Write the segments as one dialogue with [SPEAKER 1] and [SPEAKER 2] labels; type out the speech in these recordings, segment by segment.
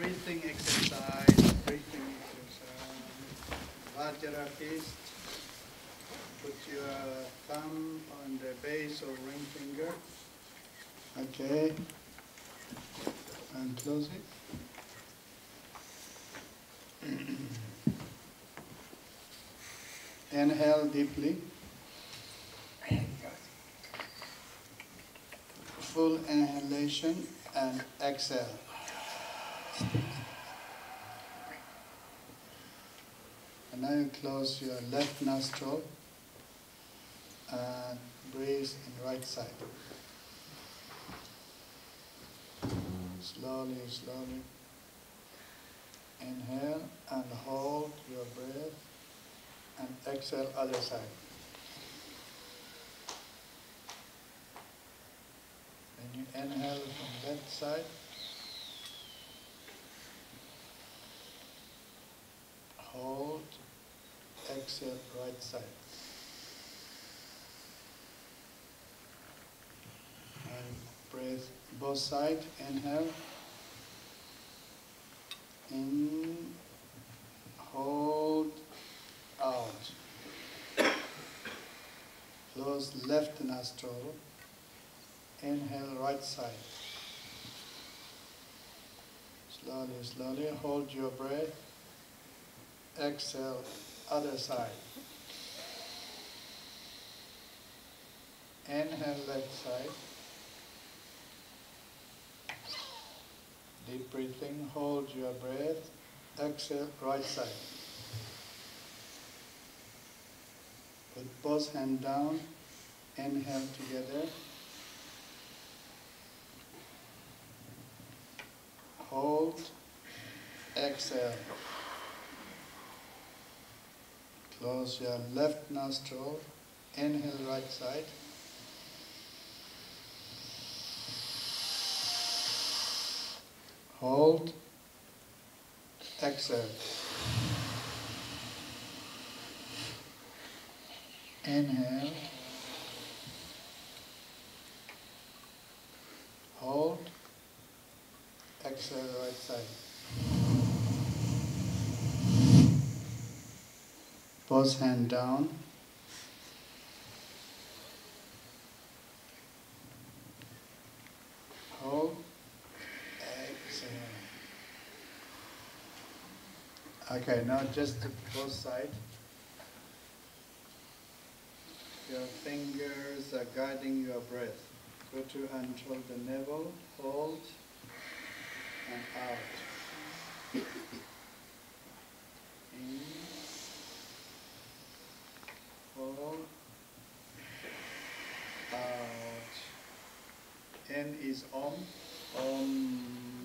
[SPEAKER 1] breathing exercise, breathing exercise. Put your thumb on the base of ring finger. Okay. And close it. Inhale deeply. Full inhalation and exhale. Now you close your left nostril and breathe in right side. Slowly, slowly. Inhale and hold your breath and exhale other side. When you inhale from left side, hold, exhale right side. And breathe both sides, inhale, in, hold, out. Close left nostril, inhale right side. Slowly, slowly hold your breath. Exhale, other side. Inhale, left side. Deep breathing, hold your breath. Exhale, right side. Put both hands down. Inhale together. Hold. Exhale. Close your left nostril. Inhale right side. Hold. Exhale. Inhale. Hold. Exhale right side. Both hand down. Hold. Exhale. Okay, now just the both sides. Your fingers are guiding your breath. Go to until the navel, hold, and out. Hold, out. In is on. om,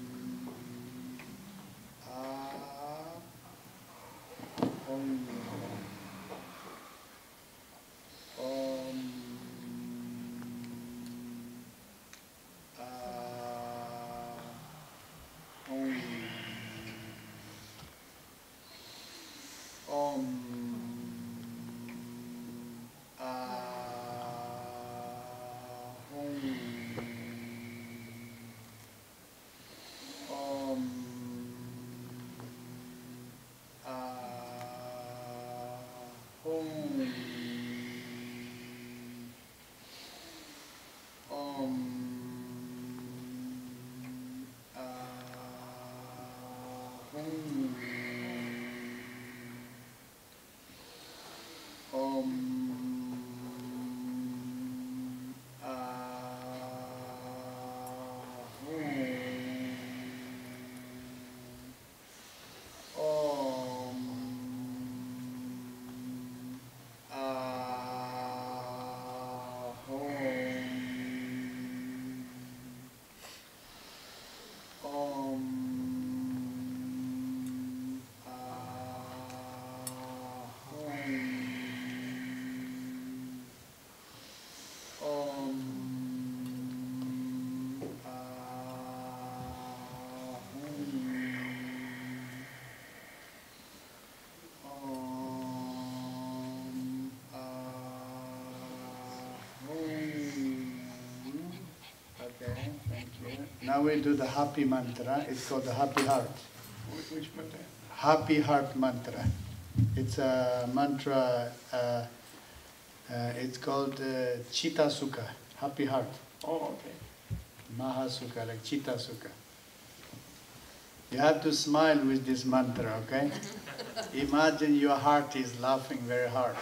[SPEAKER 1] Now we do the happy mantra. It's called the happy heart.
[SPEAKER 2] Which, which mantra?
[SPEAKER 1] Happy heart mantra. It's a mantra. Uh, uh, it's called uh, Chitta Sukha. Happy heart.
[SPEAKER 2] Oh, okay.
[SPEAKER 1] Mahasukha, like Chitta Sukha. You have to smile with this mantra, okay? Imagine your heart is laughing very hard.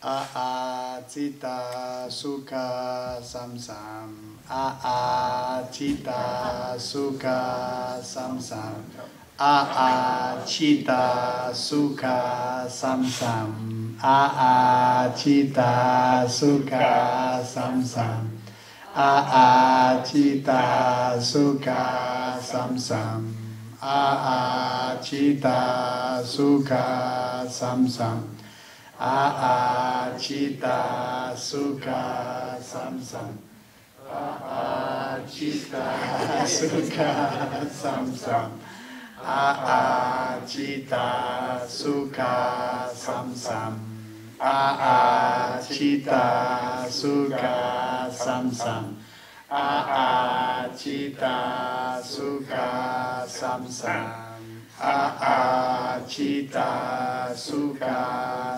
[SPEAKER 1] a a cita suka sam sam. A a cita suka sam sam. A a cita suka sam sam. A a cita suka sam sam. A a cita suka sam sam. A a cita suka sam sam. Ahachita Sukha Samsam. Ahachita Sukha Samsam. Ahachita Sukha Samsam. Ahachita Sukha Samsam. Ahachita Sukha Samsam. Ahachita Sukha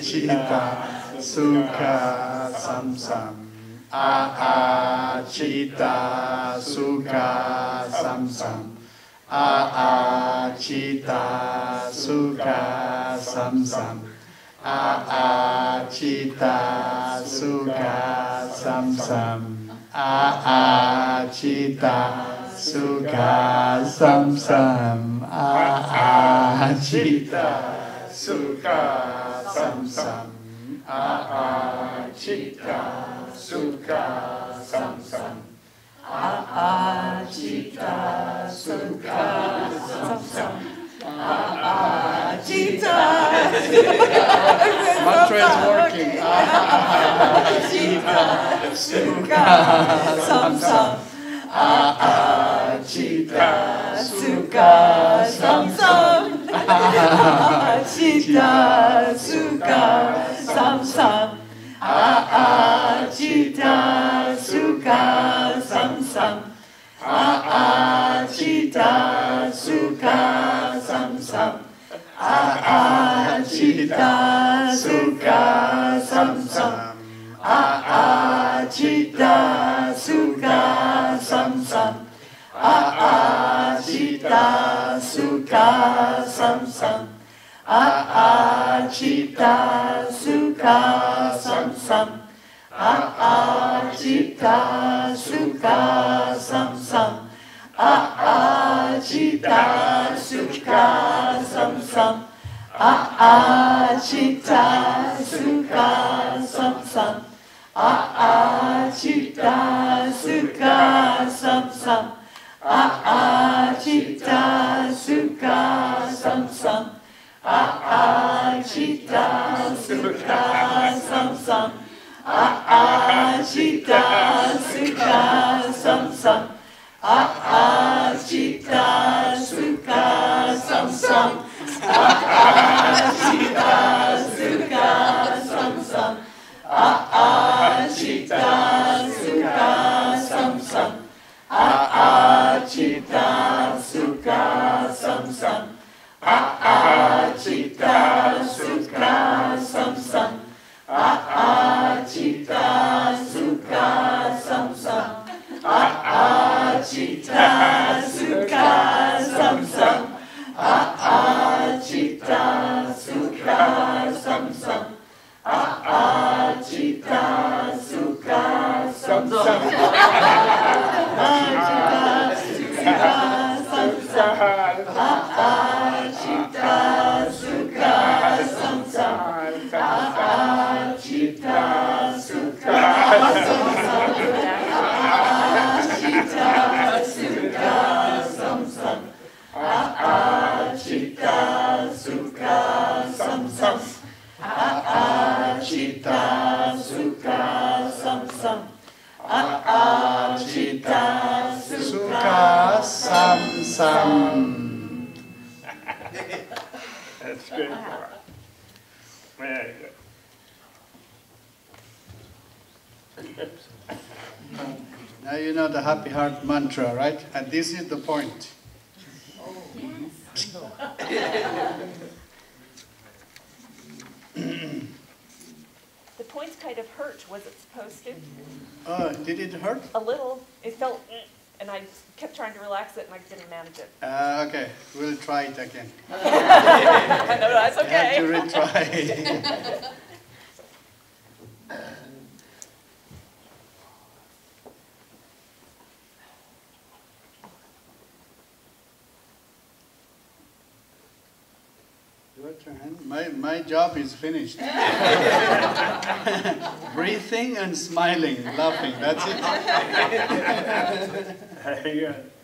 [SPEAKER 1] Cita suka Samsam. Aa Cita Sukha Samsam. Aa Cita Sukha Samsam. Aa Cita sam Samsam. Aa suka sam Samsam. Aa Cita สุกาสัมสัมอาอาชิกาสุกาสัมสัมอาอาชิกาสุกาสัมสัมอาอาชิกา Mantra working. Chita, Chita, Chita suka, Sam Sam. A A
[SPEAKER 3] Chita
[SPEAKER 1] suka,
[SPEAKER 3] Sam Sam. A A Chita suka, Sam Sam. A A Chita suka, Sam Sam. A A Chita suka, Sam Sam. A A Chita suka, Sam Sam. Achita Sukha Sam Sam. Achita Sukha Sam Sam. Achita Sukha Sam Sam. Achita Sukha Sam Sam. Achita Sukha Sam Sam. Achita Sukha Chitta Sukha Samsam. Chitta Sukha Samsam. Chitta Sukha Samsam. Chitta Sukha Samsam. Chitta cássio.
[SPEAKER 1] Sam.
[SPEAKER 2] That's good. Very good.
[SPEAKER 1] Now you know the happy heart mantra, right? And this is the point.
[SPEAKER 3] The points kind of hurt, was it supposed to?
[SPEAKER 1] Oh, did it hurt?
[SPEAKER 3] A little, it felt, and I kept trying to relax it and I didn't manage it.
[SPEAKER 1] Uh, okay, we'll try it again.
[SPEAKER 3] no, no, that's
[SPEAKER 1] I have to
[SPEAKER 3] okay.
[SPEAKER 1] retry. Your turn. My, my job is finished. Breathing and smiling, laughing, that's it.
[SPEAKER 2] Very good.